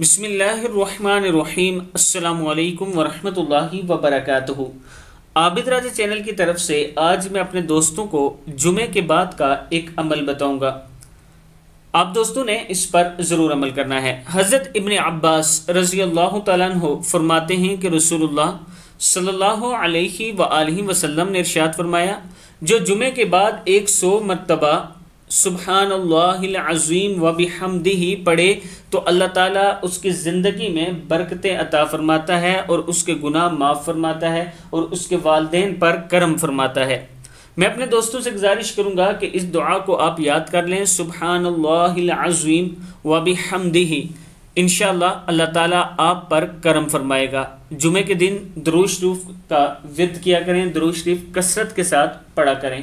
بسم اللہ الرحمن الرحیم۔ السلام علیکم ورحمۃ اللہ وبرکاتہ۔ عابد راجہ چینل کی طرف سے آج میں اپنے دوستوں کو جمعے کے بعد کا ایک عمل بتاؤں گا۔ آپ دوستوں نے اس پر ضرور عمل کرنا ہے۔ حضرت ابن عباس رضی اللہ تعالیٰ عنہ فرماتے ہیں کہ رسول اللہ صلی اللہ علیہ وآلہ وسلم نے ارشاد فرمایا، جو جمعے کے بعد ایک سو مرتبہ سبحان اللہ العظیم و بحمدہ پڑھے تو اللہ تعالیٰ اس کی زندگی میں برکتیں عطا فرماتا ہے اور اس کے گناہ معاف فرماتا ہے اور اس کے والدین پر کرم فرماتا ہے۔ میں اپنے دوستوں سے گزارش کروں گا کہ اس دعا کو آپ یاد کر لیں سبحان اللہ العظیم و بحمدہ۔ انشاءاللہ اللہ تعالیٰ آپ پر کرم فرمائے گا۔ جمعے کے دن دروش شریف کا ورد کیا کریں دروش شریف کثرت کے ساتھ پڑھا کریں۔